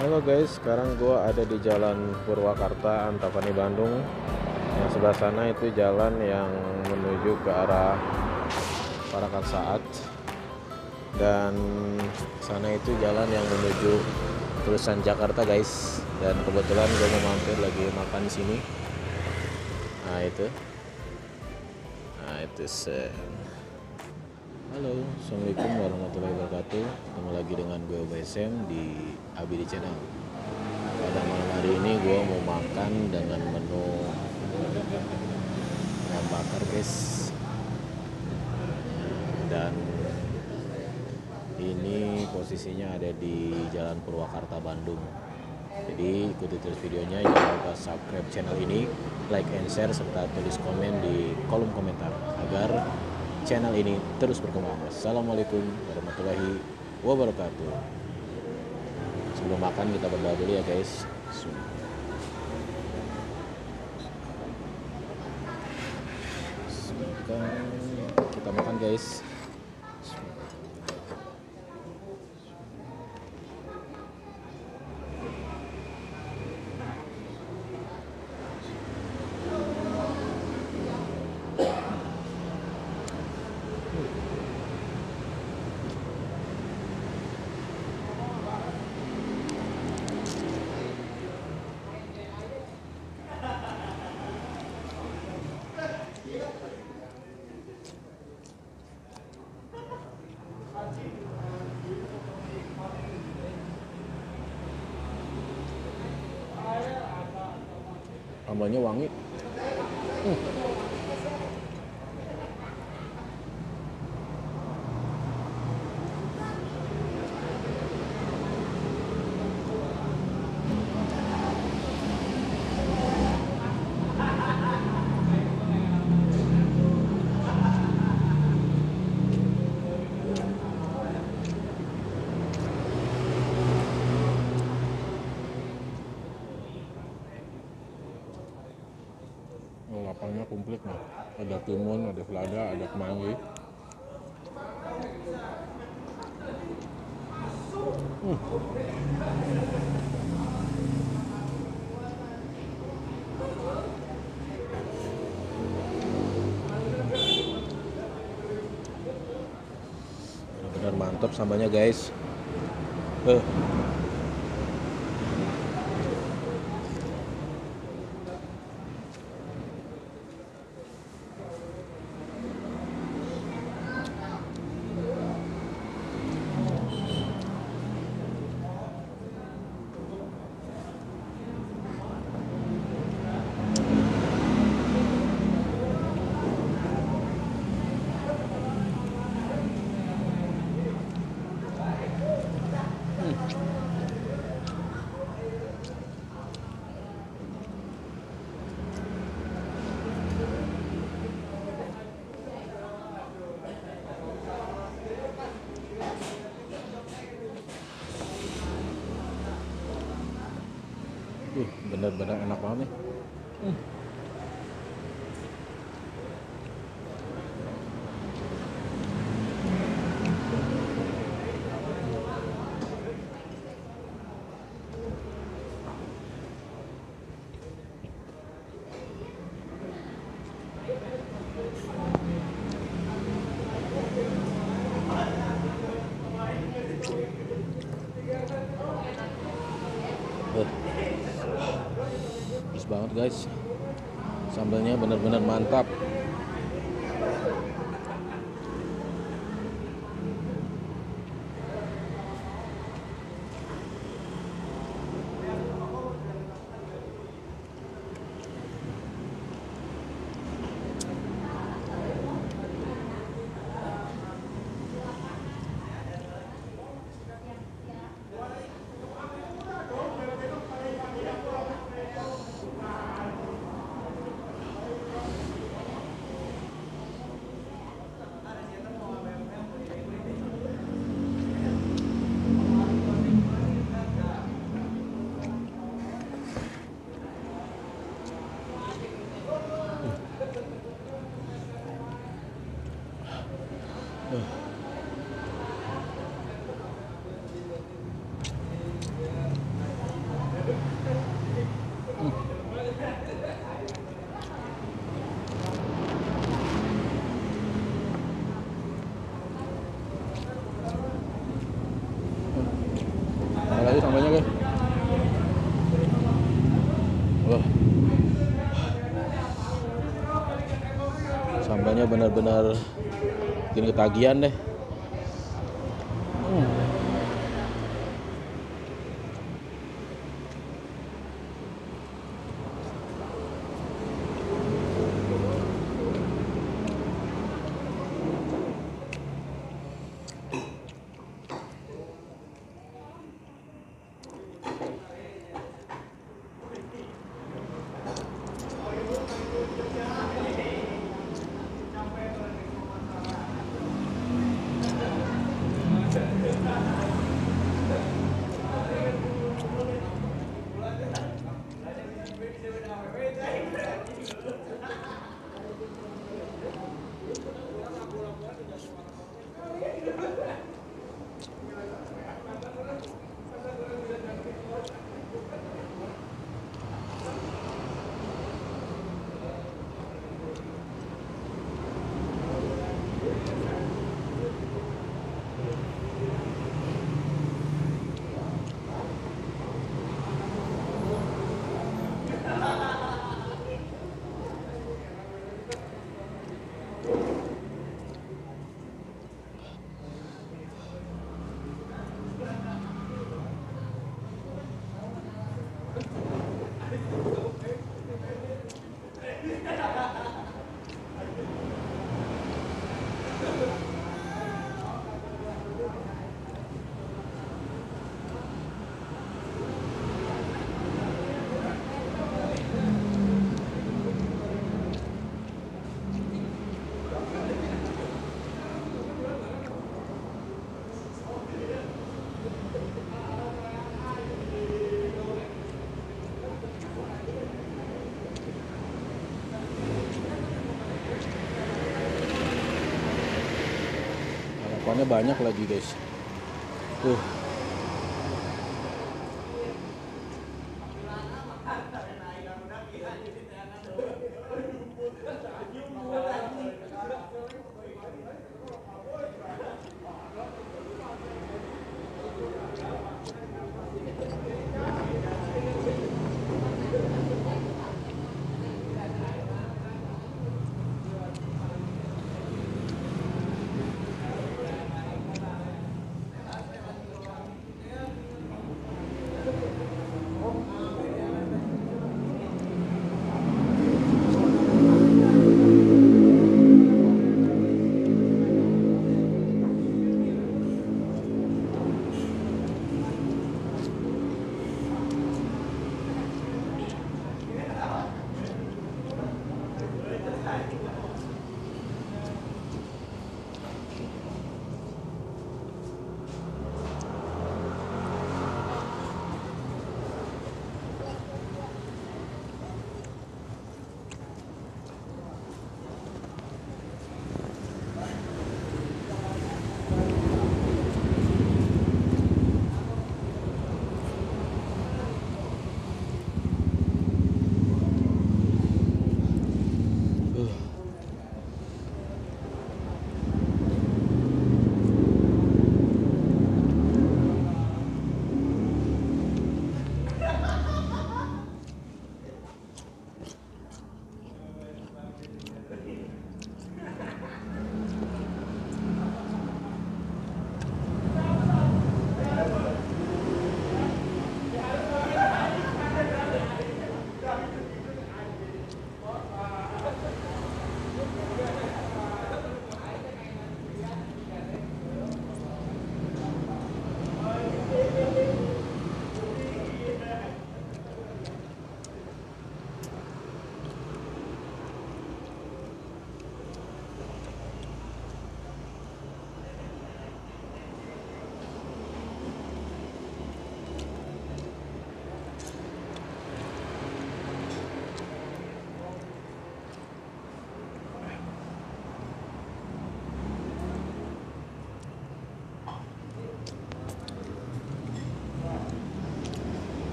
Halo guys, sekarang gua ada di Jalan Purwakarta, Antapani, Bandung. Yang sebelah sana itu jalan yang menuju ke arah Parakan Saat. Dan sana itu jalan yang menuju Tulisan Jakarta guys. Dan kebetulan gue mau mampir lagi makan di sini. Nah itu. Nah itu se. Halo, Assalamualaikum warahmatullahi wabarakatuh. Ketemu lagi dengan gue OBSM di Abidi Channel. Pada malam hari ini gue mau makan dengan menu ayam bakar guys. Dan ini posisinya ada di Jalan Purwakarta, Bandung. Jadi ikuti terus videonya, jangan lupa subscribe channel ini Like and share serta tulis komen di kolom komentar Agar channel ini terus berkembang. Assalamualaikum warahmatullahi wabarakatuh. Sebelum makan kita berdoa dulu ya guys. Sekarang kita makan guys. Sambalnya wangi. Hmm. Lapangnya komplit nih. Ada timun, ada selada, ada kemangi. Hmm. Benar mantap sambalnya guys. Eh. Uh, bener-bener enak banget nih. Hmm. Banget guys. Sambalnya benar-benar mantap. Benar-benar bikin ketagihan deh banyak lagi guys. Tuh